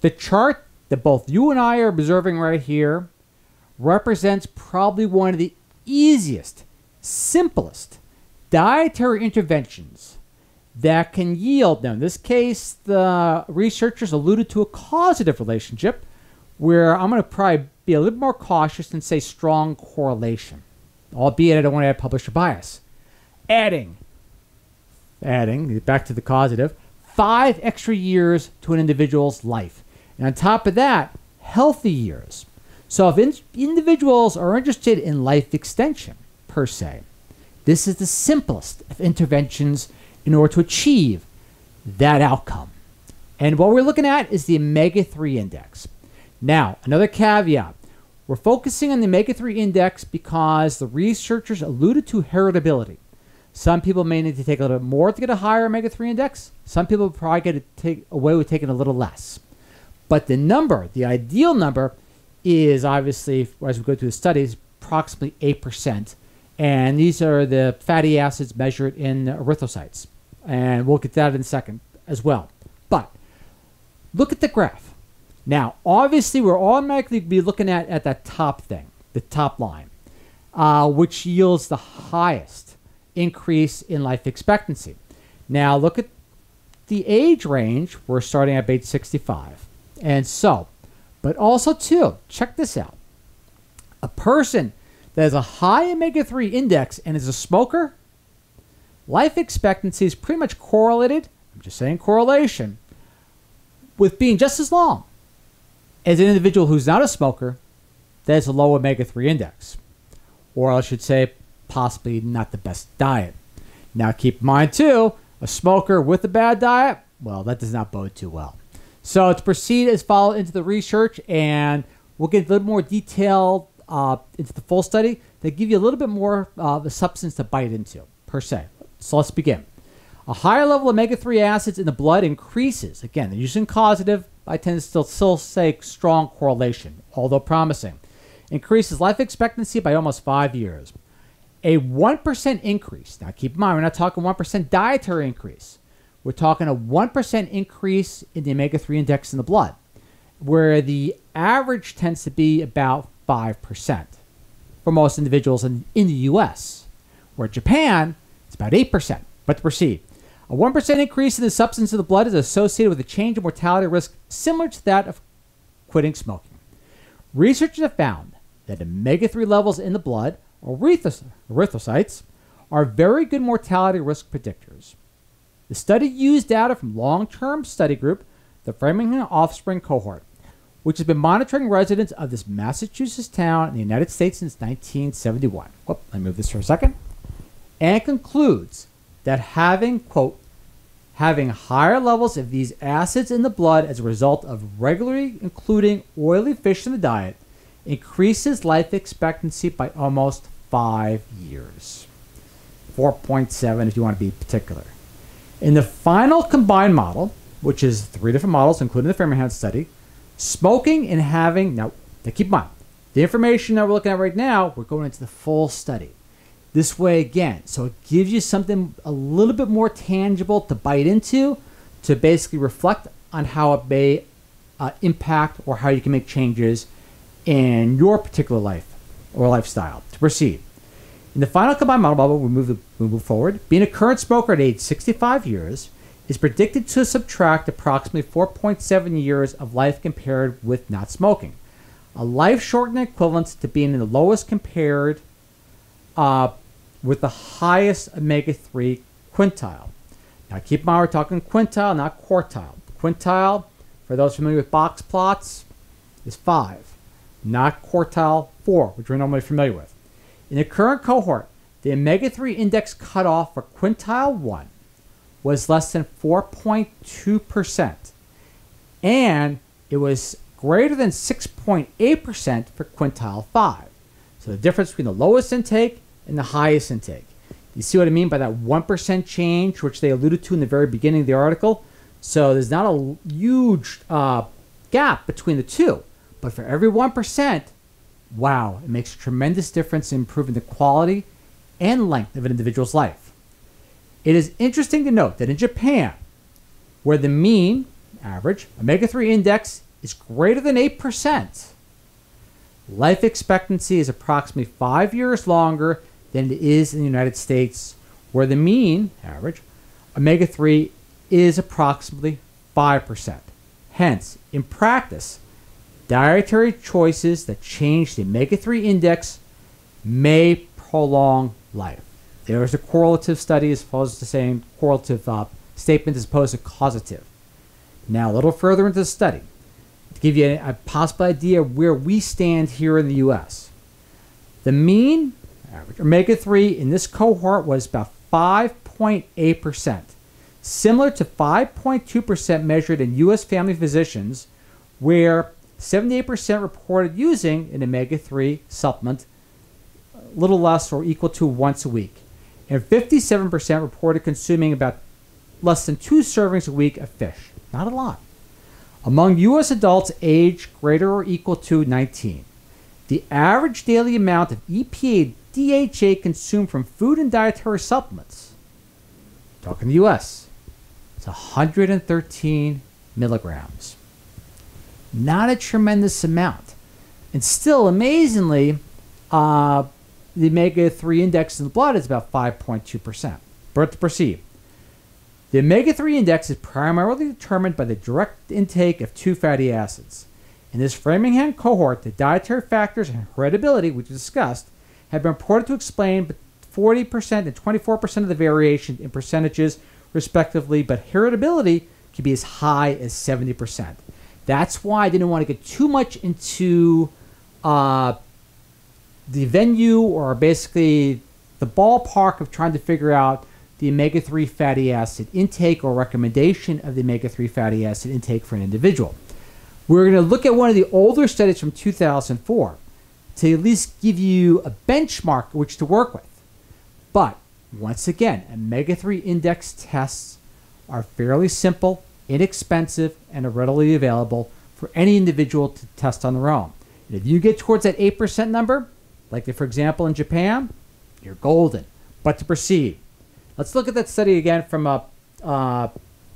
The chart that both you and I are observing right here represents probably one of the easiest, simplest dietary interventions that can yield. Now, in this case, the researchers alluded to a causative relationship where I'm going to probably be a little more cautious and say strong correlation, albeit I don't want to add publisher bias. Adding, adding, back to the causative, five extra years to an individual's life. And on top of that, healthy years. So if in- individuals are interested in life extension, per se, this is the simplest of interventions in order to achieve that outcome. And what we're looking at is the omega 3 index. Now, another caveat we're focusing on the omega 3 index because the researchers alluded to heritability. Some people may need to take a little bit more to get a higher omega 3 index. Some people probably get to take away with taking a little less. But the number, the ideal number, is obviously, as we go through the studies, approximately 8%. And these are the fatty acids measured in erythrocytes. And we'll get that in a second as well. But look at the graph. Now, obviously, we're automatically be looking at, at that top thing, the top line, uh, which yields the highest increase in life expectancy. Now, look at the age range. We're starting at age 65. And so, but also, too, check this out. A person that has a high omega 3 index and is a smoker, life expectancy is pretty much correlated, I'm just saying correlation, with being just as long as an individual who's not a smoker that has a low omega 3 index. Or I should say, possibly not the best diet. Now, keep in mind, too, a smoker with a bad diet, well, that does not bode too well. So, to proceed as follow into the research, and we'll get a little more detail uh, into the full study that give you a little bit more uh, of a substance to bite into, per se. So, let's begin. A higher level of omega 3 acids in the blood increases. Again, they're using causative. I tend to still, still say strong correlation, although promising. Increases life expectancy by almost five years. A 1% increase. Now, keep in mind, we're not talking 1% dietary increase. We're talking a 1% increase in the omega 3 index in the blood, where the average tends to be about 5% for most individuals in, in the US. Where Japan, it's about 8%. But to proceed, a 1% increase in the substance of the blood is associated with a change in mortality risk similar to that of quitting smoking. Researchers have found that omega 3 levels in the blood, or erythrocytes, are very good mortality risk predictors. The study used data from long term study group, the Framingham Offspring Cohort, which has been monitoring residents of this Massachusetts town in the United States since 1971. Whoop, let me move this for a second. And concludes that having, quote, having higher levels of these acids in the blood as a result of regularly including oily fish in the diet increases life expectancy by almost five years. 4.7 if you want to be particular. In the final combined model, which is three different models, including the Framingham study, smoking and having, now, now keep in mind, the information that we're looking at right now, we're going into the full study. This way again, so it gives you something a little bit more tangible to bite into to basically reflect on how it may uh, impact or how you can make changes in your particular life or lifestyle. To proceed, in the final combined model bubble, we move, move forward. Being a current smoker at age 65 years is predicted to subtract approximately 4.7 years of life compared with not smoking. A life shortening equivalent to being in the lowest compared uh, with the highest omega 3 quintile. Now, keep in mind, we're talking quintile, not quartile. Quintile, for those familiar with box plots, is 5, not quartile 4, which we're normally familiar with. In the current cohort, the omega 3 index cutoff for quintile 1 was less than 4.2%, and it was greater than 6.8% for quintile 5. So the difference between the lowest intake and the highest intake. You see what I mean by that 1% change, which they alluded to in the very beginning of the article? So there's not a huge uh, gap between the two. But for every 1%, wow, it makes a tremendous difference in improving the quality and length of an individual's life. It is interesting to note that in Japan, where the mean average omega 3 index is greater than 8%, life expectancy is approximately five years longer than it is in the United States, where the mean average omega 3 is approximately 5%. Hence, in practice, dietary choices that change the omega 3 index may prolong life. There is a correlative study as opposed to saying correlative uh, statement as opposed to causative. Now, a little further into the study, to give you a, a possible idea of where we stand here in the U.S. The mean omega 3 in this cohort was about 5.8%, similar to 5.2% measured in U.S. family physicians, where 78% reported using an omega 3 supplement, little less or equal to once a week, and 57% reported consuming about less than two servings a week of fish. Not a lot. Among U.S. adults aged greater or equal to 19, the average daily amount of EPA DHA consumed from food and dietary supplements, talking the U.S., it's 113 milligrams. Not a tremendous amount. And still, amazingly, uh, the omega 3 index in the blood is about 5.2%. Birth to proceed, the omega 3 index is primarily determined by the direct intake of two fatty acids. In this Framingham cohort, the dietary factors and heritability, which we discussed, have been reported to explain 40% and 24% of the variation in percentages, respectively, but heritability can be as high as 70%. That's why I didn't want to get too much into uh, the venue or basically the ballpark of trying to figure out the omega 3 fatty acid intake or recommendation of the omega 3 fatty acid intake for an individual. We're going to look at one of the older studies from 2004 to at least give you a benchmark which to work with. But once again, omega 3 index tests are fairly simple, inexpensive, and are readily available for any individual to test on their own. And if you get towards that 8% number, like for example in Japan, you're golden. But to proceed, Let's look at that study again from uh, uh,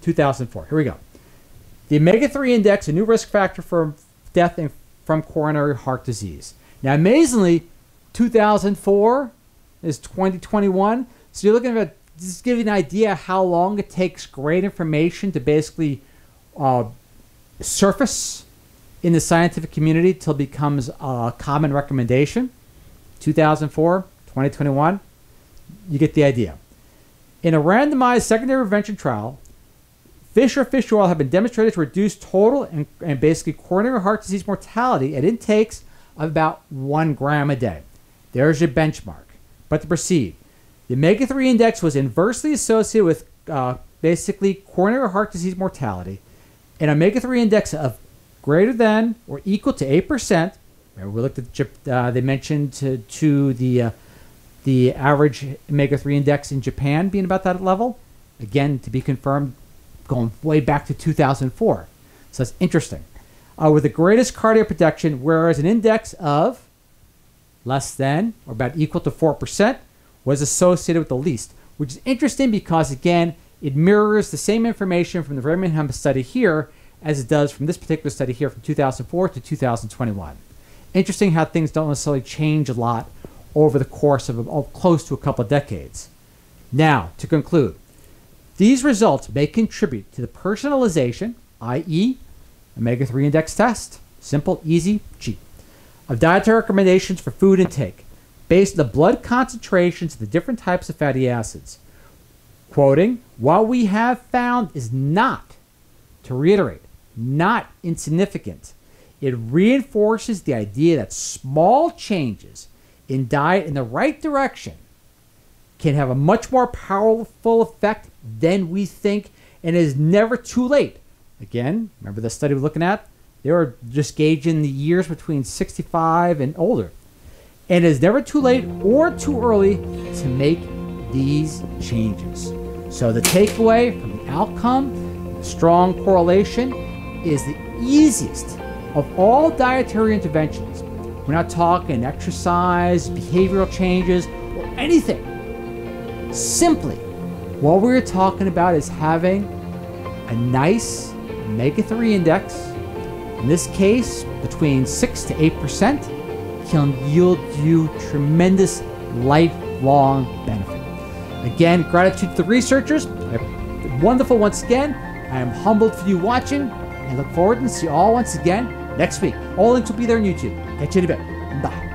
2004. Here we go. The omega 3 index, a new risk factor for death from coronary heart disease. Now, amazingly, 2004 is 2021. So you're looking at just give you an idea how long it takes great information to basically uh, surface in the scientific community until it becomes a common recommendation. 2004, 2021, you get the idea. In a randomized secondary prevention trial, fish or fish oil have been demonstrated to reduce total and, and basically coronary heart disease mortality at intakes of about one gram a day. There's your benchmark. But to proceed, the omega 3 index was inversely associated with uh, basically coronary heart disease mortality. An omega 3 index of greater than or equal to 8%. Remember, we looked at, uh, they mentioned to, to the uh, the average omega 3 index in Japan being about that level. Again, to be confirmed, going way back to 2004. So that's interesting. Uh, with the greatest cardiac protection, whereas an index of less than or about equal to 4% was associated with the least, which is interesting because, again, it mirrors the same information from the Framingham study here as it does from this particular study here from 2004 to 2021. Interesting how things don't necessarily change a lot over the course of, of close to a couple of decades. Now, to conclude, these results may contribute to the personalization, i.e., omega 3 index test, simple, easy, cheap, of dietary recommendations for food intake based on the blood concentrations of the different types of fatty acids. Quoting, what we have found is not, to reiterate, not insignificant. It reinforces the idea that small changes in diet in the right direction can have a much more powerful effect than we think, and is never too late. Again, remember the study we're looking at? They were just gauging the years between 65 and older. And it is never too late or too early to make these changes. So the takeaway from the outcome, the strong correlation, is the easiest of all dietary interventions we're not talking exercise, behavioral changes, or anything. Simply, what we're talking about is having a nice omega 3 index in this case between 6 to 8%, can yield you tremendous lifelong benefit. Again, gratitude to the researchers. Wonderful once again. I am humbled for you watching and look forward to see you all once again next week. All links will be there on YouTube. Catch you in a bit. Bye.